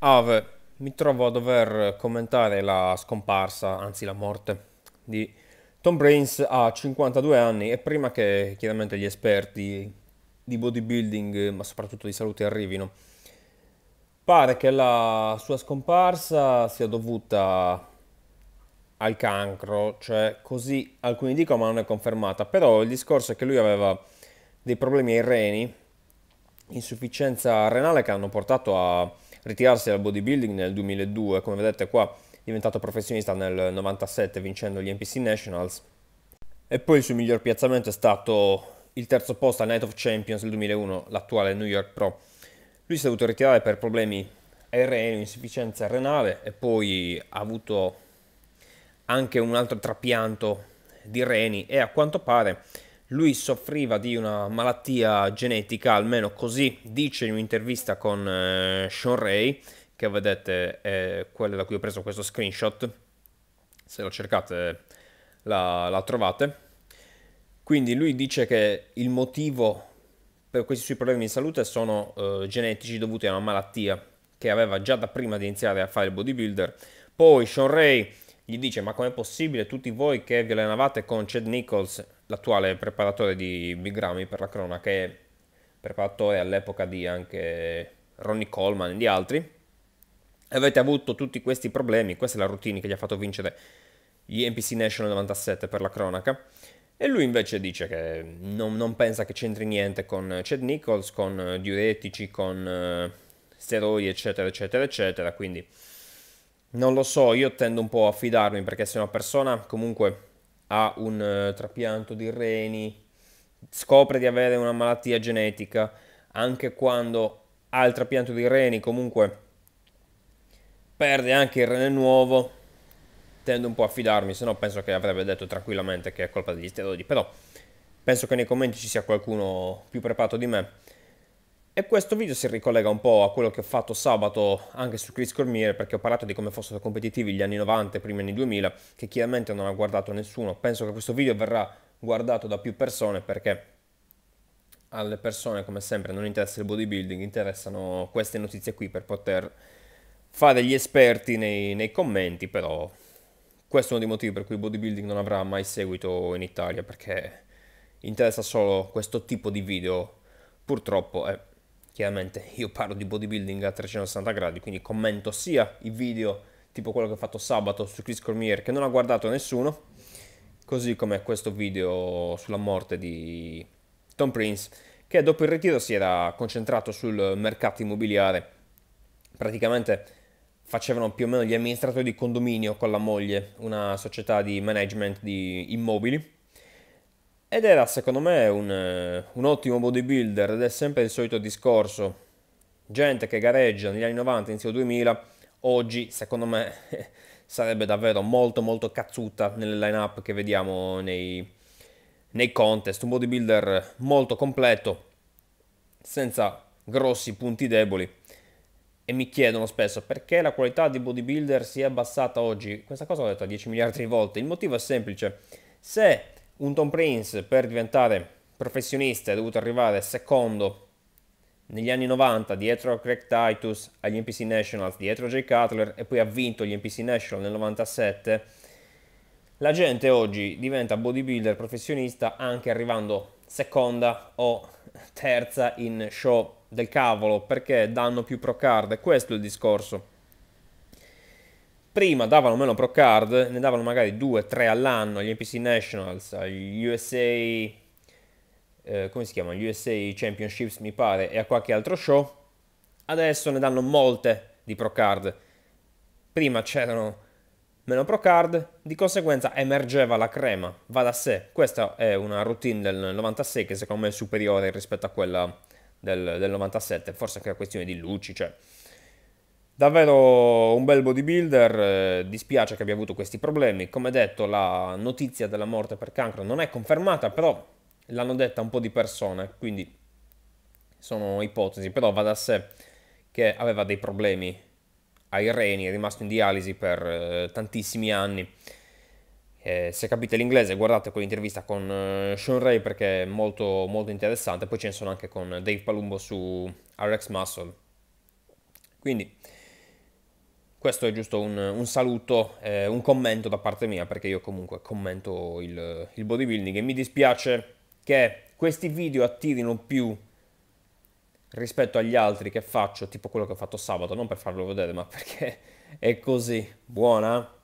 Ave, mi trovo a dover commentare la scomparsa, anzi la morte, di Tom Brains a 52 anni e prima che chiaramente gli esperti di bodybuilding, ma soprattutto di salute, arrivino. Pare che la sua scomparsa sia dovuta al cancro, cioè così alcuni dicono ma non è confermata, però il discorso è che lui aveva dei problemi ai reni, insufficienza renale che hanno portato a ritirarsi dal bodybuilding nel 2002, come vedete qua è diventato professionista nel 97 vincendo gli NPC Nationals. E poi il suo miglior piazzamento è stato il terzo posto al Night of Champions del 2001, l'attuale New York Pro. Lui si è dovuto ritirare per problemi ai reni, insufficienza renale e poi ha avuto anche un altro trapianto di reni. E a quanto pare lui soffriva di una malattia genetica, almeno così dice in un'intervista con eh, Sean Ray, che vedete è quella da cui ho preso questo screenshot. Se lo cercate la, la trovate. Quindi lui dice che il motivo per questi suoi problemi di salute sono eh, genetici dovuti a una malattia che aveva già da prima di iniziare a fare il bodybuilder. Poi Sean Ray gli dice ma com'è possibile tutti voi che vi allenavate con Chad Nichols l'attuale preparatore di Big Ramy per la cronaca, è preparatore all'epoca di anche Ronnie Coleman e di altri. Avete avuto tutti questi problemi, questa è la routine che gli ha fatto vincere gli NPC National 97 per la cronaca. E lui invece dice che non, non pensa che c'entri niente con Chad Nichols, con diuretici, con uh, steroidi, eccetera, eccetera, eccetera. Quindi non lo so, io tendo un po' a fidarmi perché se una persona comunque ha un uh, trapianto di reni, scopre di avere una malattia genetica, anche quando ha il trapianto di reni comunque perde anche il rene nuovo, tendo un po' a fidarmi, se no penso che avrebbe detto tranquillamente che è colpa degli steroidi, però penso che nei commenti ci sia qualcuno più preparato di me. E questo video si ricollega un po' a quello che ho fatto sabato anche su Chris Cormier perché ho parlato di come fossero competitivi gli anni 90 e primi anni 2000 che chiaramente non ha guardato nessuno. Penso che questo video verrà guardato da più persone perché alle persone come sempre non interessa il bodybuilding, interessano queste notizie qui per poter fare gli esperti nei, nei commenti, però questo è uno dei motivi per cui il bodybuilding non avrà mai seguito in Italia perché interessa solo questo tipo di video purtroppo è chiaramente io parlo di bodybuilding a 360 gradi, quindi commento sia i video tipo quello che ho fatto sabato su Chris Cormier che non ha guardato nessuno, così come questo video sulla morte di Tom Prince, che dopo il ritiro si era concentrato sul mercato immobiliare, praticamente facevano più o meno gli amministratori di condominio con la moglie, una società di management di immobili, ed era secondo me un, eh, un ottimo bodybuilder ed è sempre il solito discorso. Gente che gareggia negli anni 90, inizio 2000, oggi secondo me sarebbe davvero molto molto cazzuta nelle line-up che vediamo nei, nei contest. Un bodybuilder molto completo, senza grossi punti deboli. E mi chiedono spesso perché la qualità di bodybuilder si è abbassata oggi. Questa cosa l'ho detto 10 miliardi di volte. Il motivo è semplice. Se un Tom Prince per diventare professionista è dovuto arrivare secondo negli anni 90 dietro a Craig Titus agli NPC Nationals, dietro a Jay Cutler e poi ha vinto gli NPC National nel 97. La gente oggi diventa bodybuilder professionista anche arrivando seconda o terza in show del cavolo perché danno più pro card questo è il discorso prima davano meno pro card, ne davano magari 2-3 all'anno agli NPC Nationals, agli USA, eh, come si chiama, USA Championships mi pare, e a qualche altro show. Adesso ne danno molte di pro card. Prima c'erano meno pro card, di conseguenza emergeva la crema, va da sé. Questa è una routine del 96 che secondo me è superiore rispetto a quella del, del 97, forse anche la questione di luci, cioè Davvero un bel bodybuilder, eh, dispiace che abbia avuto questi problemi. Come detto, la notizia della morte per cancro non è confermata, però l'hanno detta un po' di persone, quindi sono ipotesi, però va da sé che aveva dei problemi ai reni, è rimasto in dialisi per eh, tantissimi anni. Eh, se capite l'inglese guardate quell'intervista con eh, Sean Ray perché è molto, molto interessante, poi ce ne sono anche con Dave Palumbo su RX Muscle. Quindi questo è giusto un, un saluto, eh, un commento da parte mia, perché io comunque commento il, il bodybuilding e mi dispiace che questi video attirino più rispetto agli altri che faccio, tipo quello che ho fatto sabato, non per farlo vedere, ma perché è così. Buona?